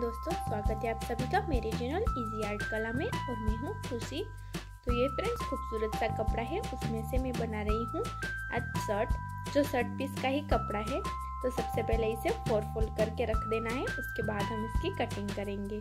दोस्तों, स्वागत है आप सभी का मेरे चैनल इजी आर्ट कला में और मैं हूँ खुशी। तो ये फ्रेंड्स खूबसूरत सा कपड़ा है, उसमें से मैं बना रही हूँ आज शर्ट जो शर्ट पीस का ही कपड़ा है। तो सबसे पहले इसे फोर फोल्ड करके रख देना है, उसके बाद हम इसकी कटिंग करेंगे।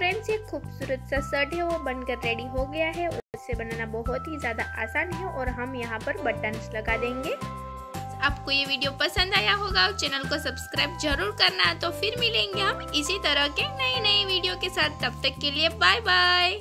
फ्रेंड्स ये खूबसूरत सा शर्ट है, वो बनकर रेडी हो गया है। उससे बनाना बहुत ही ज़्यादा आसान है और हम यहाँ पर बटन्स लगा देंगे। आपको ये वीडियो पसंद आया होगा और चैनल को सब्सक्राइब ज़रूर करना। तो फिर मिलेंगे हम इसी तरह के नई नई वीडियो के साथ। तब तक के लिए बाय बाय